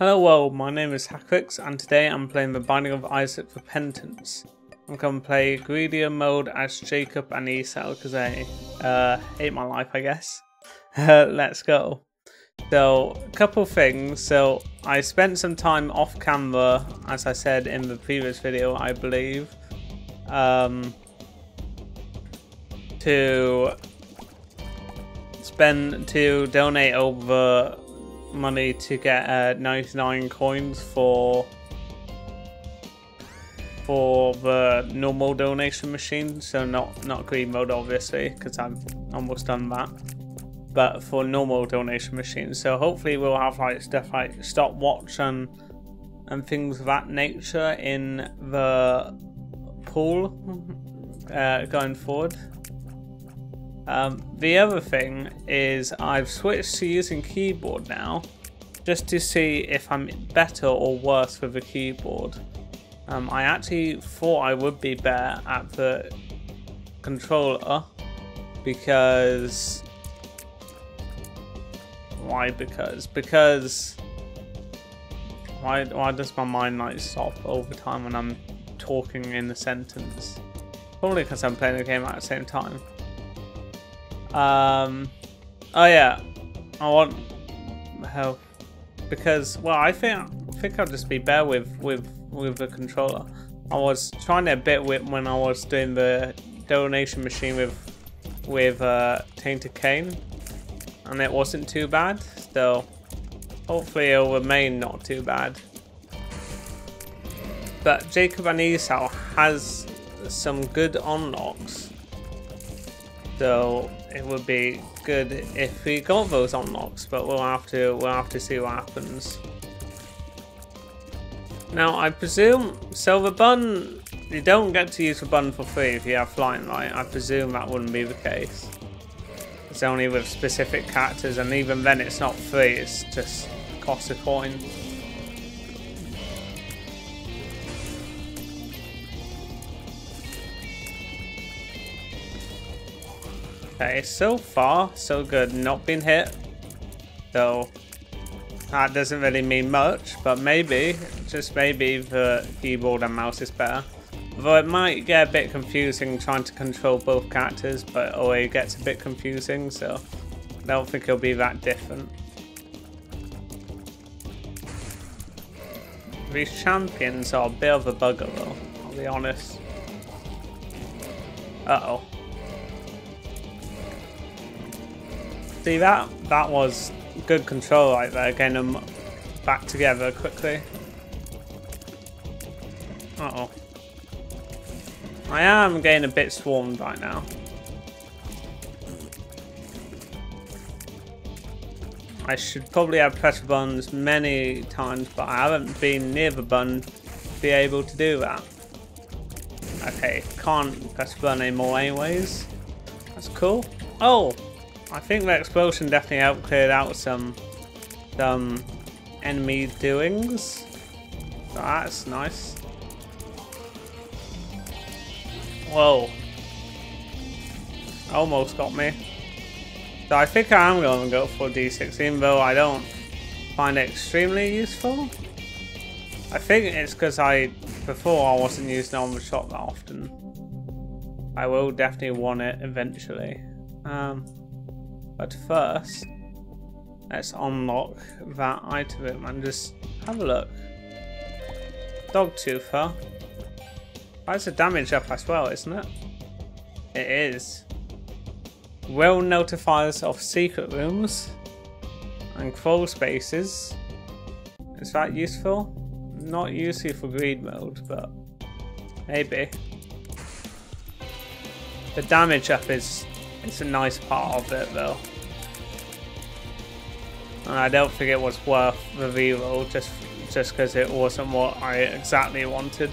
Hello world, my name is Haxorix and today I'm playing The Binding of Isaac Repentance. I'm going to play greedier mode as Jacob and Esau because I uh, hate my life I guess. let's go. So, a couple things. So, I spent some time off camera, as I said in the previous video, I believe, um, to spend to donate over money to get uh, 99 coins for for the normal donation machine so not not greed mode obviously because I've almost done that but for normal donation machines. So hopefully we'll have like stuff like stopwatch and and things of that nature in the pool uh, going forward um, the other thing is I've switched to using keyboard now just to see if I'm better or worse with the keyboard. Um, I actually thought I would be better at the controller because why because because why why does my mind like stop over time when I'm talking in the sentence probably because I'm playing the game at the same time um, oh yeah, I want help because well, I think I think I'll just be better with with with the controller. I was trying a bit with when I was doing the donation machine with with uh, Tainted Cain, and it wasn't too bad. Still, hopefully it'll remain not too bad. But Jacob and Esau has some good unlocks. So it would be good if we got those unlocks, but we'll have to we'll have to see what happens. Now I presume so the bun you don't get to use the bun for free if you have flying light. I presume that wouldn't be the case. It's only with specific characters and even then it's not free, it's just cost a coin. Okay, so far, so good. Not been hit. Though, that doesn't really mean much, but maybe, just maybe, the keyboard and mouse is better. Though it might get a bit confusing trying to control both characters, but oh, it gets a bit confusing, so I don't think it'll be that different. These champions are a bit of a bugger though, I'll be honest. Uh-oh. See that? That was good control right there, getting them back together quickly. Uh oh I am getting a bit swarmed right now. I should probably have pressed buttons many times, but I haven't been near the bun to be able to do that. Okay, can't press button anymore anyways. That's cool. Oh, I think the explosion definitely helped clear out some some enemy doings. So that's nice. Whoa. Almost got me. So I think I am going to go for D6 even though I don't find it extremely useful. I think it's because I, before I wasn't using armor shot that often. I will definitely want it eventually. Um, but first, let's unlock that item and just have a look. Dogtooth, huh? That's a damage up as well, isn't it? It is. Will notifies of secret rooms and crawl spaces. Is that useful? Not useful for greed mode, but maybe. The damage up is it's a nice part of it though. And I don't think it was worth the reroll just just because it wasn't what I exactly wanted.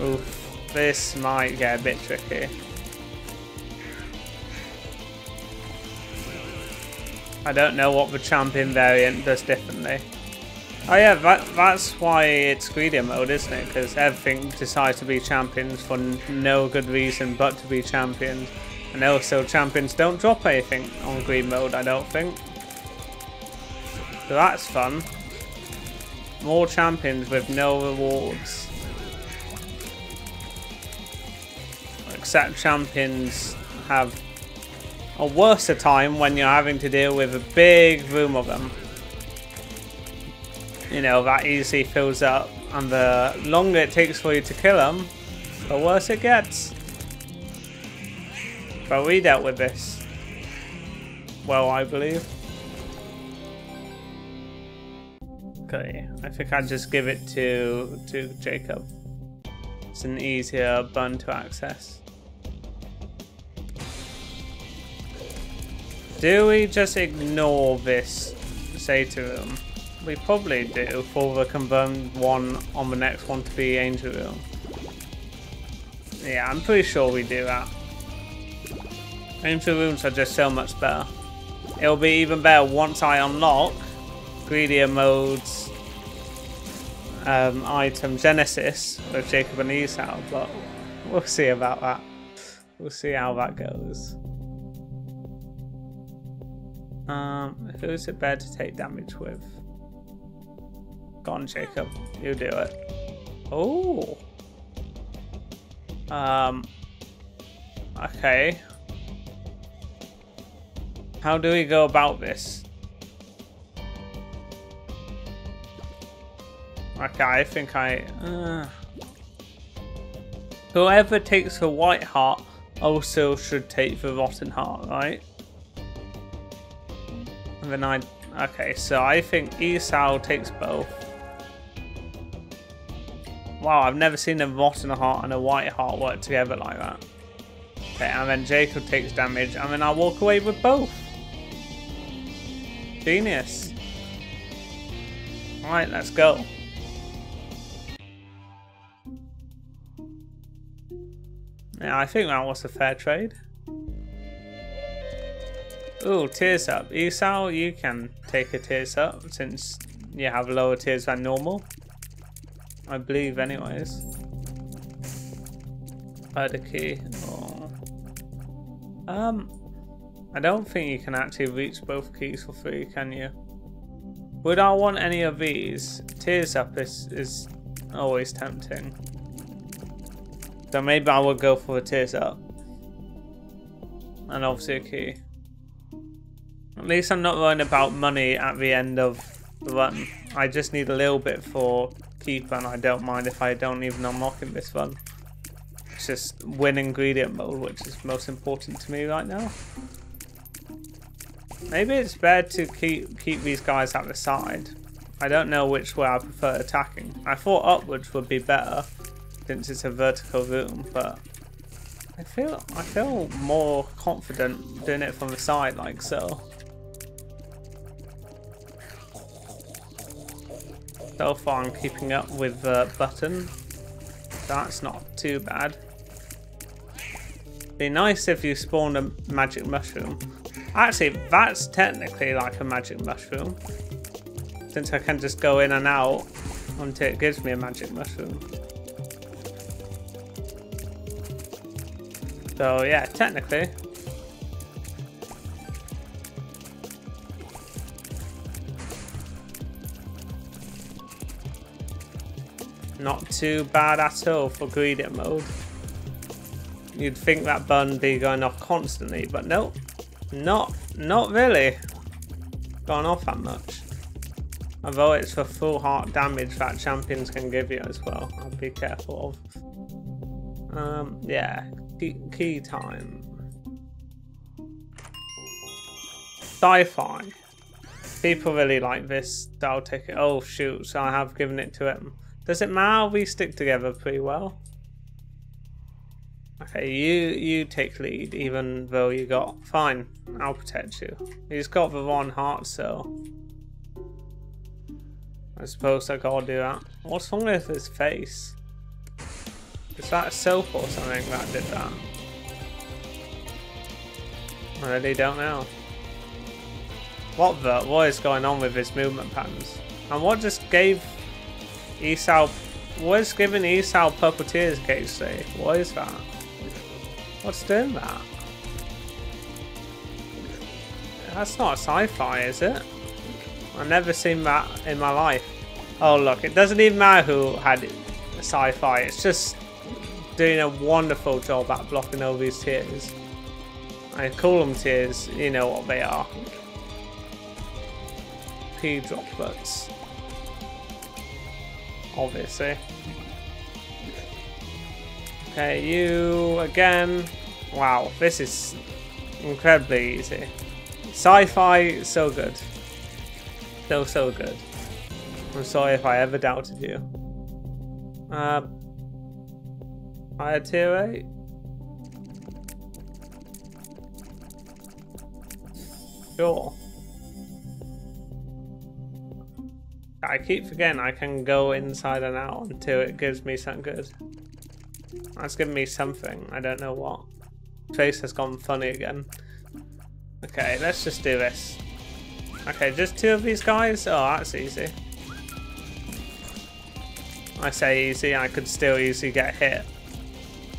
Oof, this might get a bit tricky. I don't know what the champion variant does differently. Oh yeah, that, that's why it's greedier mode, isn't it? Because everything decides to be champions for no good reason but to be champions. And also champions don't drop anything on greed mode, I don't think. So that's fun. More champions with no rewards. Except champions have a worse time when you're having to deal with a big room of them. You know, that easily fills up and the longer it takes for you to kill them, the worse it gets. But we dealt with this. Well, I believe. Okay, I think I'd just give it to to Jacob. It's an easier bun to access. Do we just ignore this Zeta room? We probably do for the confirmed one on the next one to be Angel Room. Yeah, I'm pretty sure we do that. Angel Rooms are just so much better. It'll be even better once I unlock Greedier Mode's um, item Genesis with Jacob and Esau, but we'll see about that. We'll see how that goes. Um, who is it better to take damage with? Go on, Jacob. You do it. Oh. Um. Okay. How do we go about this? Okay, I think I... Uh, whoever takes the white heart also should take the rotten heart, right? And then I... Okay, so I think Esau takes both. Wow, I've never seen a rotten heart and a white heart work together like that. Okay, and then Jacob takes damage, and then I walk away with both. Genius. Alright, let's go. Yeah, I think that was a fair trade. Ooh, tears up. Esau, you can take a tears up since you have lower tears than normal. I believe anyways. Add a key. Oh. Um, I don't think you can actually reach both keys for free, can you? Would I want any of these? Tears up is, is always tempting. So maybe I will go for a tears up. And obviously a key. At least I'm not worrying about money at the end of the run. I just need a little bit for keeper and I don't mind if I don't even unlock in this one. It's just win ingredient mode which is most important to me right now. Maybe it's better to keep keep these guys at the side. I don't know which way I prefer attacking. I thought upwards would be better since it's a vertical room, but I feel I feel more confident doing it from the side like so. So far I'm keeping up with the button. That's not too bad. Be nice if you spawned a magic mushroom. Actually, that's technically like a magic mushroom. Since I can just go in and out until it gives me a magic mushroom. So yeah, technically, Not too bad at all for greedy mode. You'd think that bun be going off constantly, but nope. Not, not really. Gone off that much. Although it's for full heart damage that champions can give you as well. I'll be careful of. Um, yeah. Key, key time. Psy Fly. People really like this. Take it. Oh shoot, so I have given it to him. Does it matter? We stick together pretty well. Okay, you you take lead, even though you got fine. I'll protect you. He's got the one heart, so I suppose I gotta do that. What's wrong with his face? Is that a soap or something that did that? I really don't know. What the? What is going on with his movement patterns? And what just gave Esau, what is giving Esau Puppeteer's case say? What is that? What's doing that? That's not a Psy Fly, is it? I've never seen that in my life. Oh look, it doesn't even matter who had Psy Fly. It's just doing a wonderful job at blocking all these tears. I call them tears, you know what they are. P droplets. Obviously. Okay, you again. Wow, this is incredibly easy. Psy Fly, so good. So, so good. I'm sorry if I ever doubted you. Uh, I had tier 8. Sure. I keep forgetting I can go inside and out until it gives me something good. That's giving me something. I don't know what. Face has gone funny again. Okay, let's just do this. Okay, just two of these guys? Oh, that's easy. I say easy, I could still easily get hit.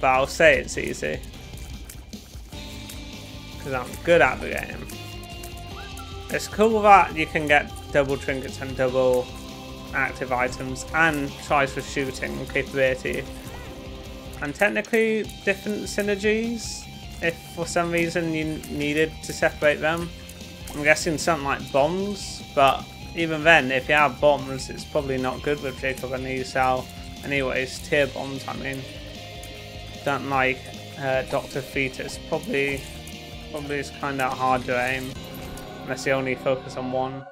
But I'll say it's easy. Because I'm good at the game. It's cool that you can get double trinkets and double active items and tries for shooting capability. And technically different synergies if for some reason you needed to separate them. I'm guessing something like bombs, but even then, if you have bombs, it's probably not good with Jacob and Esau. Anyways, tier bombs, I mean, don't like uh, Dr. Fetus. Probably, probably is kind of hard to aim unless you only focus on one.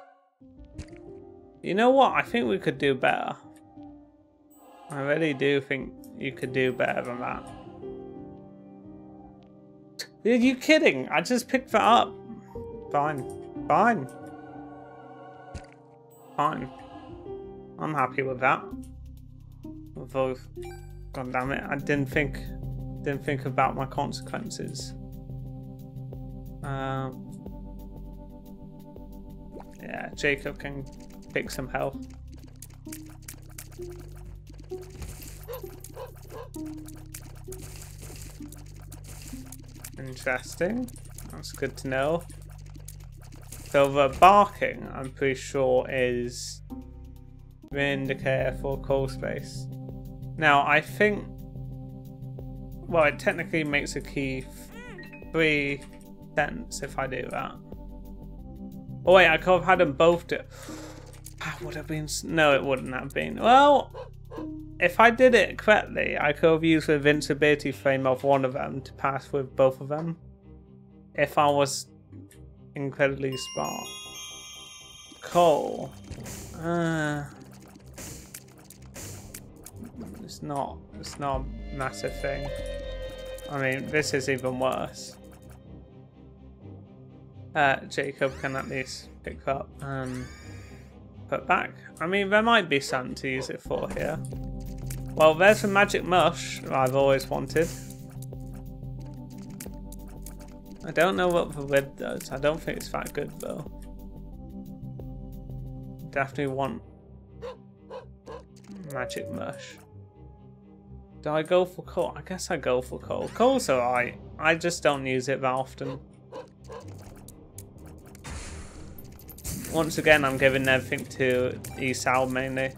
You know what? I think we could do better. I really do think you could do better than that. Are you kidding? I just picked that up. Fine. Fine. Fine. I'm happy with that. Although, god damn it, I didn't think didn't think about my consequences. Um, yeah, Jacob can pick some health. Interesting. That's good to know. So the barking, I'm pretty sure, is the indicator for crawl space. Now, I think... Well, it technically makes a key three cents if I do that. Oh wait, I could have had them both do... That would have been... No, it wouldn't have been. Well, if I did it correctly, I could have used the invincibility frame of one of them to pass with both of them. If I was incredibly smart. Coal. Uh, it's not. It's not a massive thing. I mean, this is even worse. Uh, Jacob can at least pick up and put back. I mean, there might be something to use it for here. Well, there's a magic mush I've always wanted. I don't know what the lid does. I don't think it's that good though. Definitely want magic mush. Do I go for coal? I guess I go for coal. Coal's alright. I just don't use it that often. Once again, I'm giving everything to Esau mainly.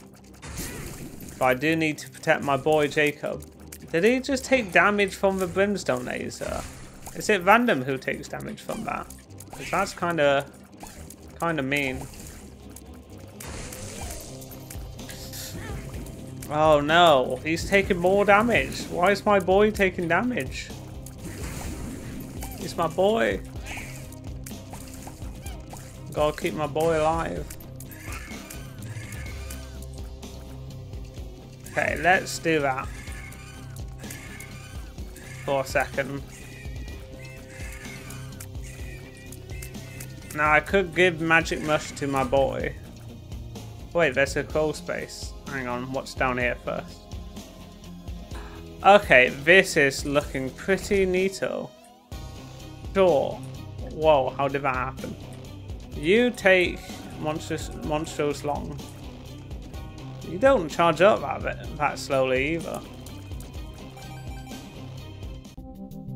But I do need to protect my boy Jacob. Did he just take damage from the brimstone laser? Is it random who takes damage from that? Because that's kind of kind of mean. Oh no, he's taking more damage. Why is my boy taking damage? He's my boy. Gotta keep my boy alive. Okay, let's do that. For a second. Now I could give Magic Mush to my boy. Wait, there's a crawl space. Hang on, what's down here first? Okay, this is looking pretty neato. Sure. Whoa, how did that happen? You take monstrous, Monstro's Lung. You don't charge up that, that slowly either.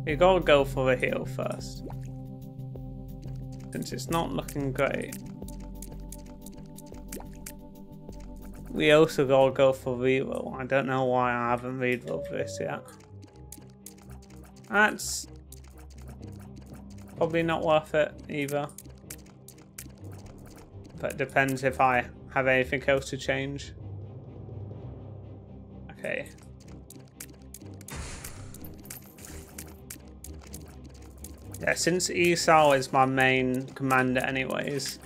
You gotta go for the heal first. since it's not looking great. We also gotta go for reroll. I don't know why I haven't rerolled this yet. That's probably not worth it either. But it depends if I have anything else to change. Okay. Yeah, since Esau is my main commander anyways,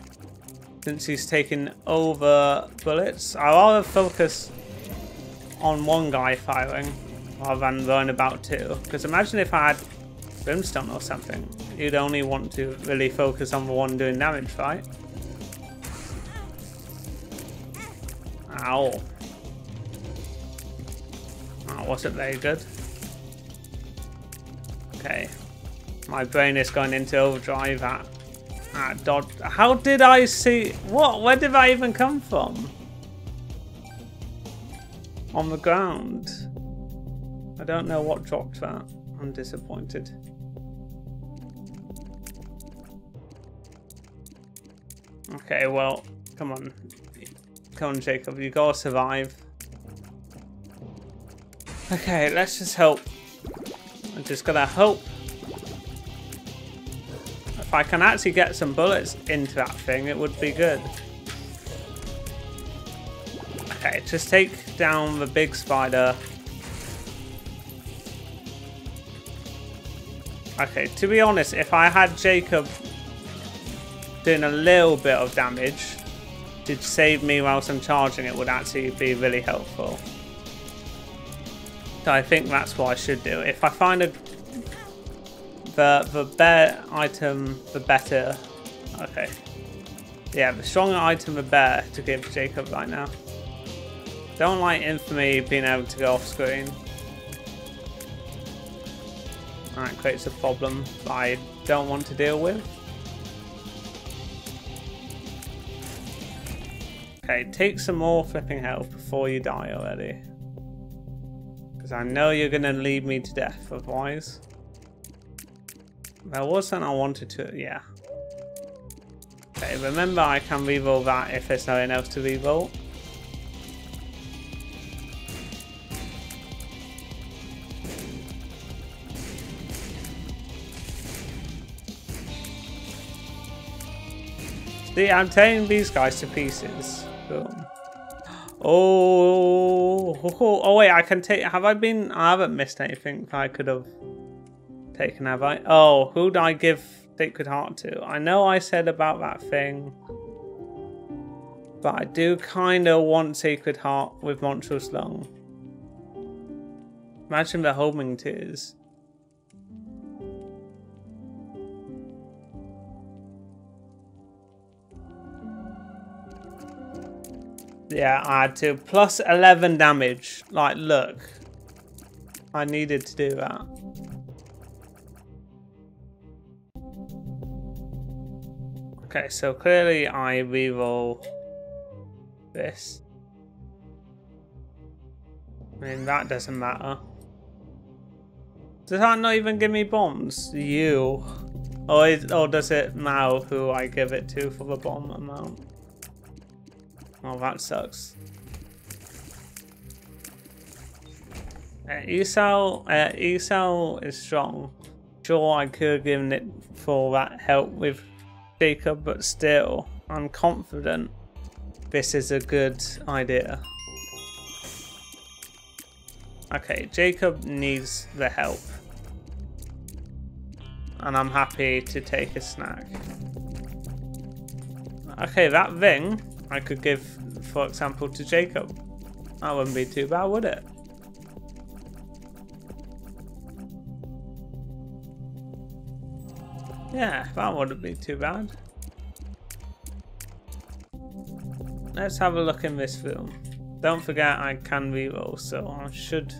since he's taken over bullets, I'd rather focus on one guy firing rather than worrying about two. Because imagine if I had Brimstone or something, you'd only want to really focus on the one doing damage, right? Ow. Oh, that wasn't very good. Okay. My brain is going into overdrive at, at dodge. How did I see... What? Where did I even come from? On the ground. I don't know what dropped that. I'm disappointed. Okay, well, come on. Come on, Jacob, you gotta survive. Okay, let's just hope. I'm just gonna hope. If I can actually get some bullets into that thing, it would be good. Okay, just take down the big spider. Okay, to be honest, if I had Jacob doing a little bit of damage to save me whilst I'm charging, it would actually be really helpful. So I think that's what I should do. If I find a the the better item, the better. Okay. Yeah, the stronger item, the better to give Jacob right now. Don't like Infamy being able to go off screen. That creates a problem I don't want to deal with. Okay, take some more flipping health before you die already. Because I know you're going to lead me to death otherwise. There wasn't I wanted to, yeah. Okay, remember I can reroll that if there's nothing else to reroll. See, I'm tearing these guys to pieces. Boom. Oh, oh, oh, oh, wait, I can take, have I been, I haven't missed anything I could have taken, have I? Oh, who'd I give Sacred Heart to? I know I said about that thing, but I do kind of want Sacred Heart with Monstro's Lung. Imagine the homing tears. Yeah, I had to. Plus 11 damage. Like, look. I needed to do that. Okay, so clearly I reroll this. I mean, that doesn't matter. Does that not even give me bombs? You. Or, is, or does it now who I give it to for the bomb amount? Oh, that sucks. Uh, Esau, uh, Esau is strong. Sure, I could have given it for that help with Jacob, but still, I'm confident this is a good idea. Okay, Jacob needs the help. And I'm happy to take a snack. Okay, that thing I could give, for example, to Jacob. That wouldn't be too bad, would it? Yeah, that wouldn't be too bad. Let's have a look in this film. Don't forget I can reroll, so I should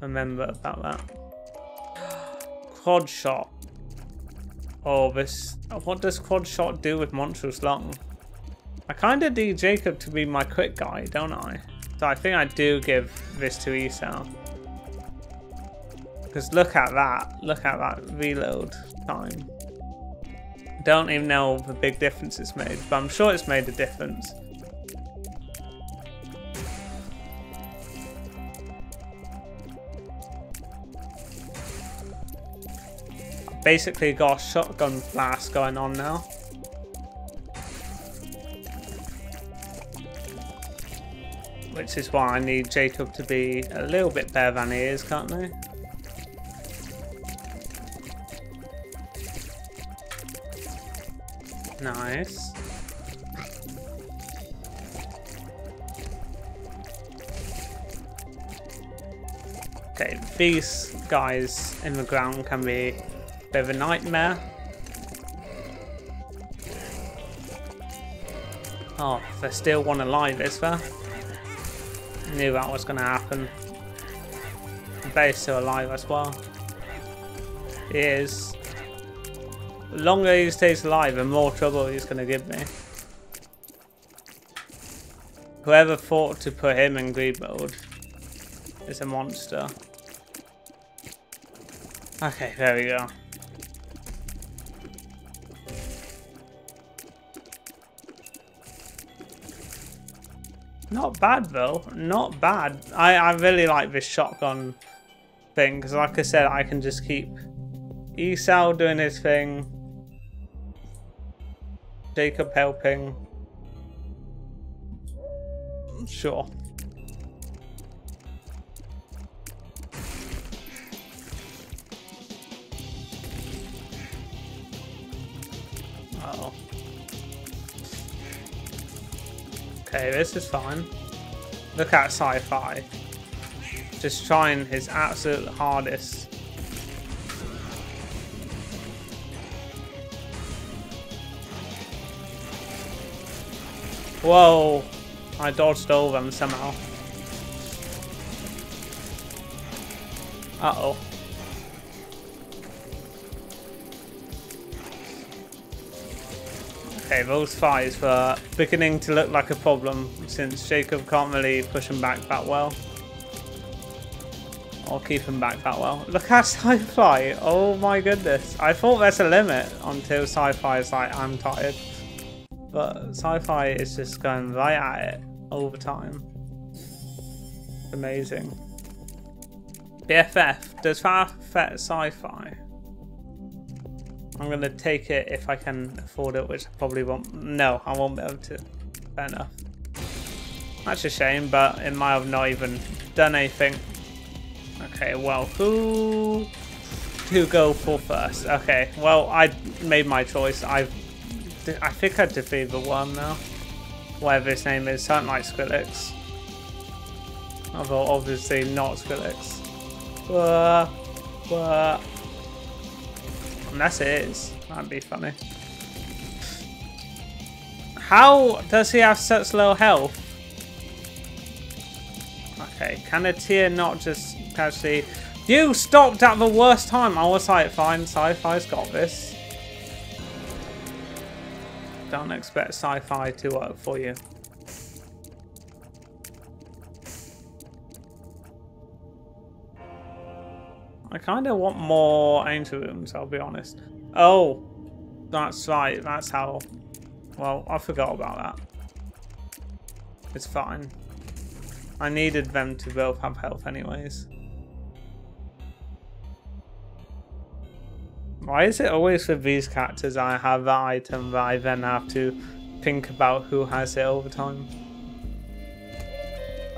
remember about that. Quad shot. Oh, this... What does quad shot do with Monstro's Lung? I kind of need Jacob to be my quick guy, don't I? So I think I do give this to Esau. Because look at that. Look at that reload time. Don't even know the big difference it's made, but I'm sure it's made a difference. Basically got a shotgun blast going on now. Which is why I need Jacob to be a little bit better than he is can't currently. Nice. Okay, these guys in the ground can be a bit of a nightmare. Oh, there's still one alive, is there? Knew that was going to happen. Bay's still alive as well. He is. The longer he stays alive, the more trouble he's going to give me. Whoever thought to put him in greed mode is a monster. Okay, there we go. Not bad though, not bad. I, I really like this shotgun thing because like I said, I can just keep Esau doing his thing, Jacob helping. Sure. Okay, this is fine. Look at Psy Fly. Just trying his absolute hardest. Whoa! I dodged of them somehow. Uh-oh. Okay, those fights were beginning to look like a problem since Jacob can't really push him back that well. Or keep him back that well. Look at Psy Fly! Oh my goodness. I thought there's a limit until Psy Fly is like, I'm tired. But Psy Fly is just going right at it all the time. Amazing. BFF, does that affect Psy Fly? I'm going to take it if I can afford it, which I probably won't. No, I won't be able to. Fair enough. That's a shame, but it might have not even done anything. Okay, well, who to go for first? Okay, well, I made my choice. I've I think I defeated the one now. Whatever his name is, something like Skrillex. Although obviously not Skrillex. Uh, uh, unless it is. That'd be funny. How does he have such low health? Okay, can a tier not just actually... You stopped at the worst time! I was like, fine, Psy Fly's got this. Don't expect sci-fi to work for you. I kind of want more angel rooms, I'll be honest. Oh, that's right. That's how... Well, I forgot about that. It's fine. I needed them to both have health anyways. Why is it always with these characters I have that item that I then have to think about who has it all the time?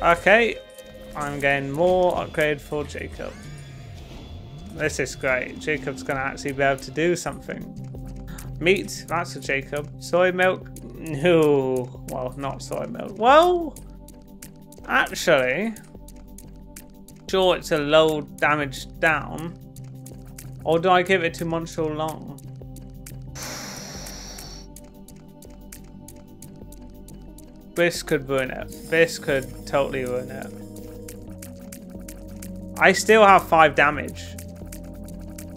Okay, I'm getting more upgrade for Jacob. This is great. Jacob's to actually be able to do something. Meat, that's a Jacob. Soy milk, no. Well, not soy milk. Well, actually, sure it's a low damage down, or do I give it to Monstro's Lung? This could ruin it. This could totally ruin it. I still have 5 damage.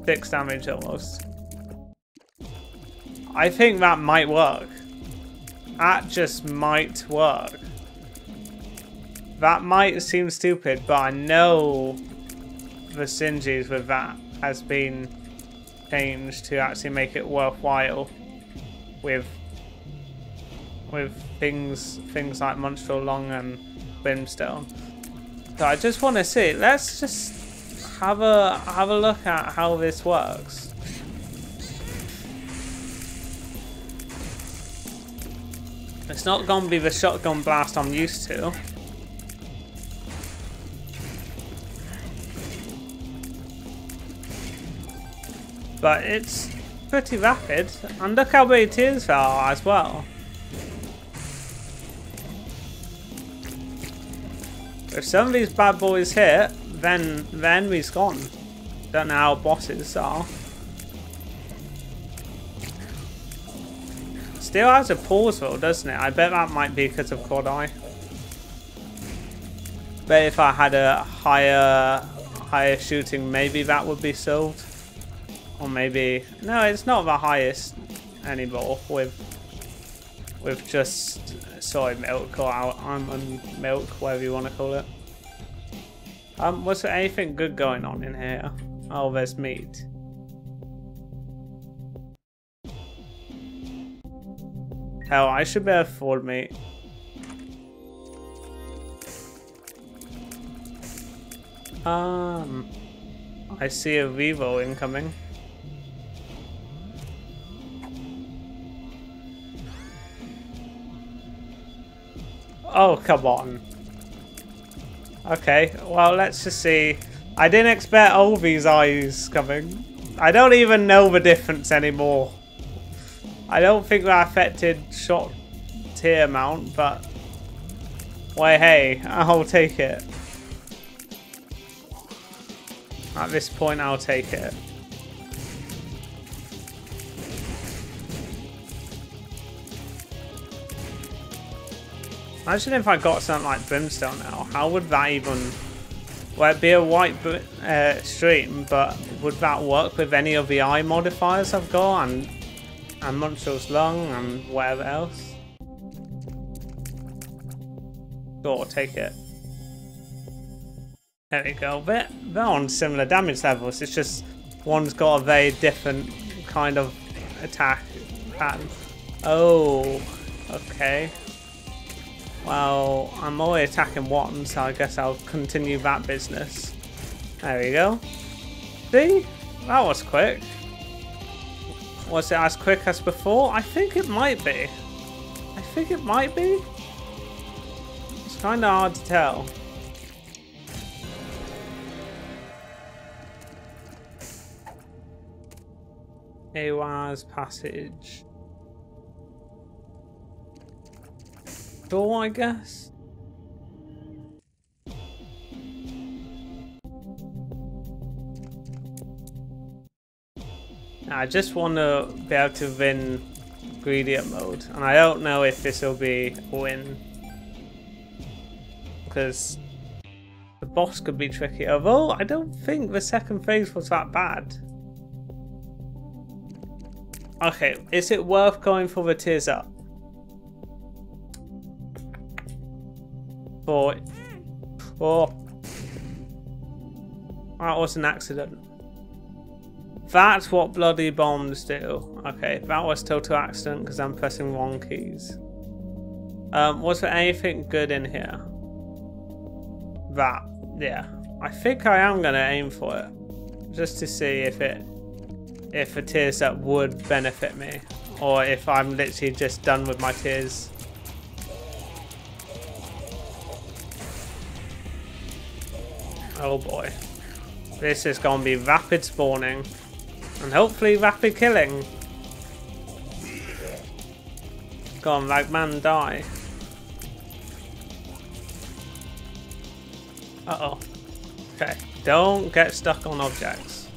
6 damage almost. I think that might work. That just might work. That might seem stupid, but I know the synergies with that has been changed to actually make it worthwhile. with with things things like Monstro Lung and Brimstone. So I just want to see. Let's just have a have a look at how this works. It's not gonna be the shotgun blast I'm used to. But it's pretty rapid. And look how many tears there are as well. If some of these bad boys hit, then the enemy's gone. Don't know how bosses are. Still has a pause though, doesn't it? I bet that might be because of Quad Eye. But if I had a higher higher shooting, maybe that would be solved. Or maybe no, it's not the highest anymore with with just soy milk or almond milk, whatever you want to call it. Um, was there anything good going on in here? Oh, there's meat. Hell, I should be able to afford meat. Um, I see a Vivo incoming. Oh, come on. Okay, well, let's just see. I didn't expect all these eyes coming. I don't even know the difference anymore. I don't think that affected shot tier amount, but... Why, hey, I'll take it. At this point, I'll take it. Imagine if I got something like Brimstone now. How would that even... Well, it'd be a white uh, stream, but would that work with any of the eye modifiers I've got and and Monstro's Lung and whatever else? Sure, take it. There we go. They're, they're on similar damage levels. It's just one's got a very different kind of attack pattern. Oh, okay. Well, I'm only attacking one, so I guess I'll continue that business. There we go. See? That was quick. Was it as quick as before? I think it might be. I think it might be. It's kind of hard to tell. Awa's passage. Door, I guess? I just want to be able to win greedier mode, and I don't know if this will be a win. Because the boss could be tricky, although I don't think the second phase was that bad. Okay, is it worth going for the tears up? Oh. That was an accident. That's what bloody bombs do. Okay, that was total accident because I'm pressing wrong keys. Um, was there anything good in here? That, yeah. I think I am gonna aim for it. Just to see if it, if a tears that would benefit me. Or if I'm literally just done with my tears. Oh boy. This is going to be rapid spawning. And hopefully rapid killing. Go on, Ragman, die. Uh-oh. Okay, don't get stuck on objects.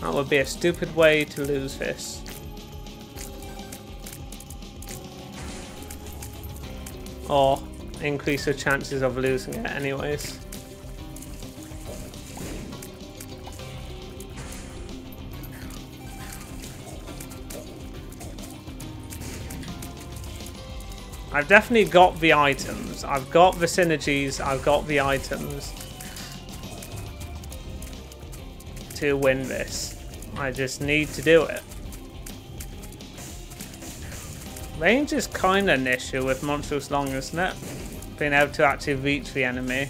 That would be a stupid way to lose this. Or increase your chances of losing it anyways. I've definitely got the items. I've got the synergies. I've got the items to win this. I just need to do it. Range is kind of an issue with Monstro's Lung, isn't it? Being able to actually reach the enemy.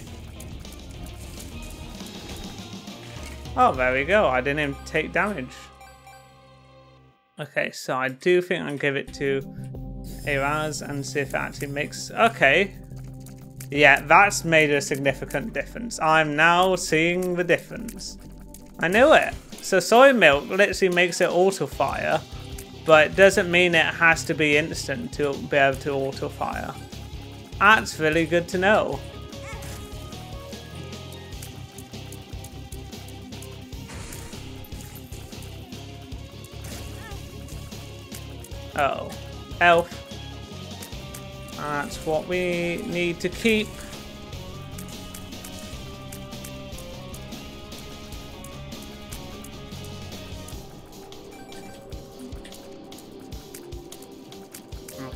Oh, there we go. I didn't even take damage. Okay, so I do think I'll give it to Esau and see if it actually makes... Okay. Yeah, that's made a significant difference. I'm now seeing the difference. I knew it. So soy milk literally makes it auto fire, but it doesn't mean it has to be instant to be able to auto fire. That's really good to know. Oh, elf. That's what we need to keep.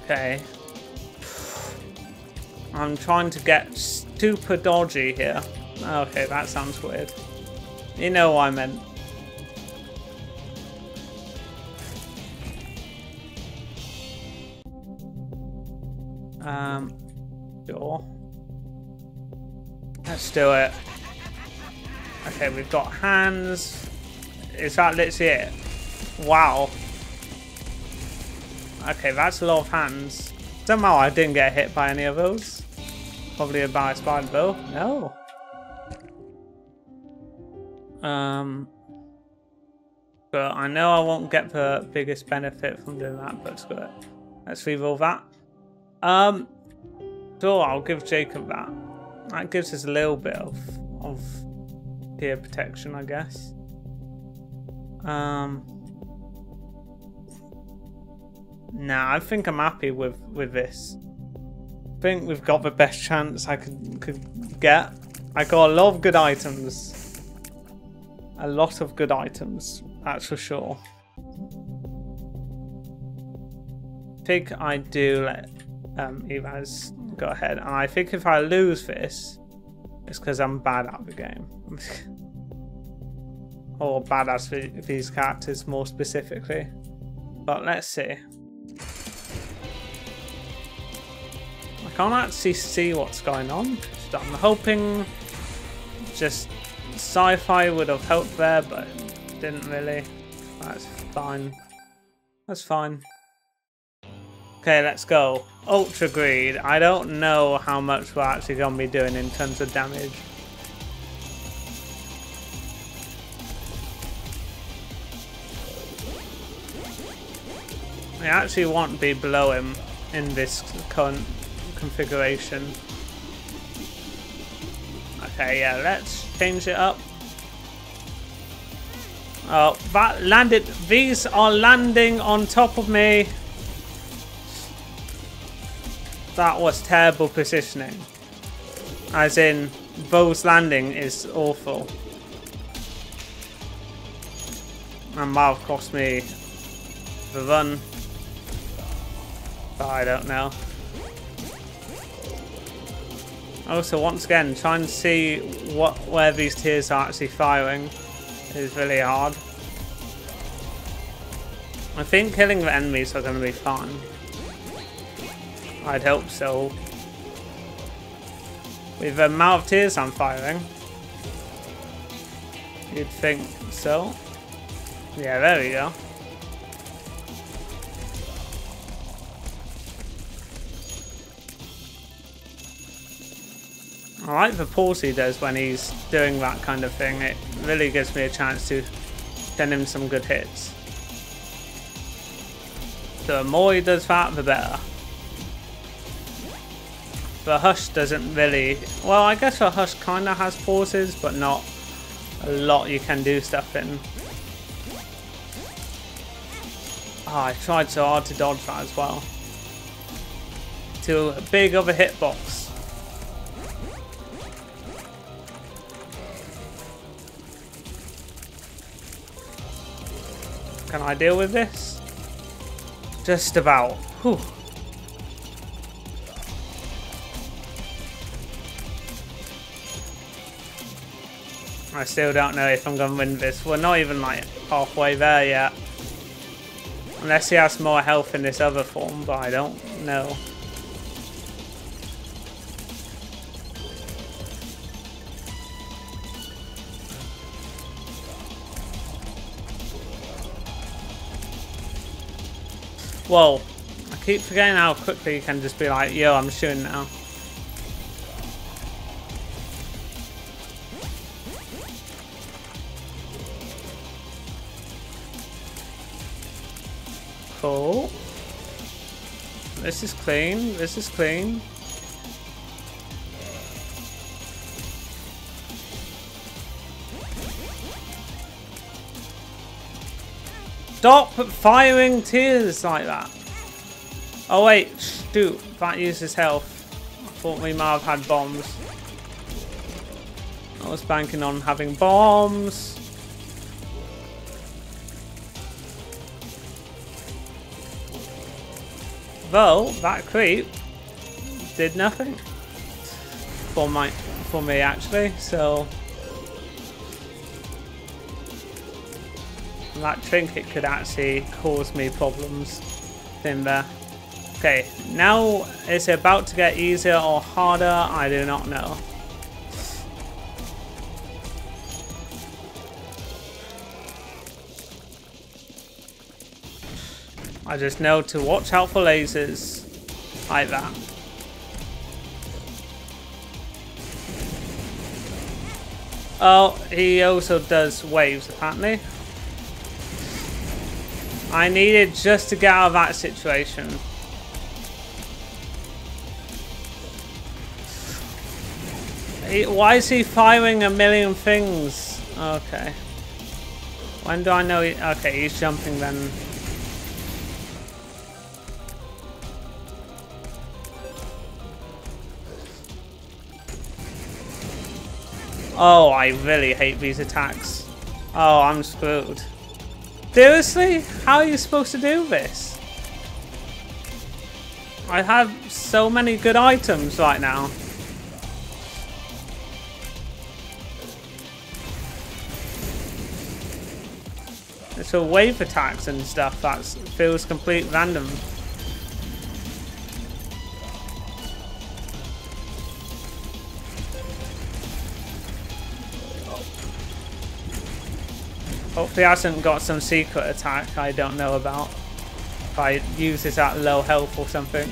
Okay. I'm trying to get super dodgy here. Okay, that sounds weird. You know what I meant. Um, sure. Let's do it. Okay, we've got hands. Is that literally it? Wow. Okay, that's a lot of hands. Somehow I didn't get hit by any of those. Probably by a spider bow. No. Um, but I know I won't get the biggest benefit from doing that, but screw it. Let's reroll that. Um, so I'll give Jacob that. That gives us a little bit of of tear protection, I guess. Um, Nah, I think I'm happy with with this. Think we've got the best chance I could could get. I got a lot of good items. A lot of good items, that's for sure. I think I do let um, Esau go ahead. And I think if I lose this, it's because I'm bad at the game. or bad at these characters more specifically. But let's see. Can't actually see what's going on. So I'm hoping just Psy Fly would have helped there, but didn't really. That's fine. That's fine. Okay, let's go. Ultra Greed. I don't know how much we're actually going to be doing in terms of damage. I actually want to be below him in this current configuration. Okay, yeah, let's change it up. Oh, that landed. These are landing on top of me. That was terrible positioning. As in, Bo's landing is awful. And have cost me the run. But I don't know. Oh, also, once again, trying to see what where these tears are actually firing is really hard. I think killing the enemies are going to be fun. I'd hope so. With the amount of tears I'm firing, you'd think so. Yeah, there we go. I like the pause he does when he's doing that kind of thing. It really gives me a chance to send him some good hits. The more he does that, the better. The Hush doesn't really... Well, I guess the Hush kind of has pauses, but not a lot you can do stuff in. Oh, I tried so hard to dodge that as well. To a big of a hitbox. Can I deal with this? Just about. Whew. I still don't know if I'm going to win this. We're not even like halfway there yet. Unless he has more health in this other form, but I don't know. Whoa. I keep forgetting how quickly you can just be like, yo, I'm shooting now. Cool. This is clean. This is clean. Stop firing tears like that. Oh wait, shoot, that uses health. I thought we might have had bombs. I was banking on having bombs. Though, that creep did nothing for my for me actually, so that trinket could actually cause me problems in there. Okay, now is it about to get easier or harder? I do not know. I just know to watch out for lasers like that. Oh, he also does waves apparently. I needed just to get out of that situation. why is he firing a million things? Okay. When do I know he... Okay, he's jumping then. Oh, I really hate these attacks. Oh, I'm screwed. Seriously? How are you supposed to do this? I have so many good items right now. It's a wave attacks and stuff that feels complete random. Hopefully hasn't got some secret attack I don't know about. If I use this at low health or something.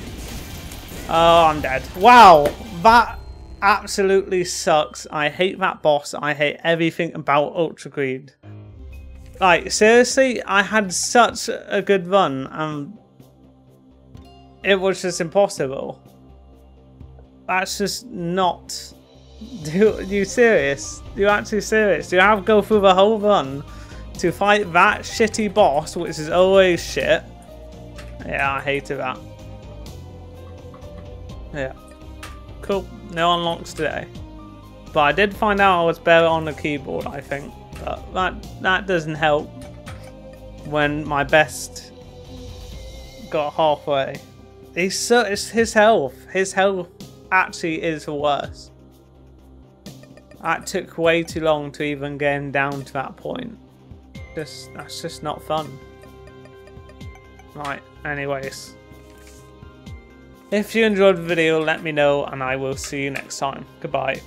Oh, I'm dead. Wow, that absolutely sucks. I hate that boss. I hate everything about Ultra Greed. Like, seriously, I had such a good run and it was just impossible. That's just not... Do, you serious? You actually serious? Do you have to go through the whole run to fight that shitty boss, which is always shit. Yeah, I hated that. Yeah. Cool. No unlocks today. But I did find out I was better on the keyboard, I think. But that, that doesn't help when my best got halfway. He's so, it's his health. His health actually is worse. That took way too long to even get him down to that point. Just that's just not fun. Right, anyways. If you enjoyed the video, let me know and I will see you next time. Goodbye.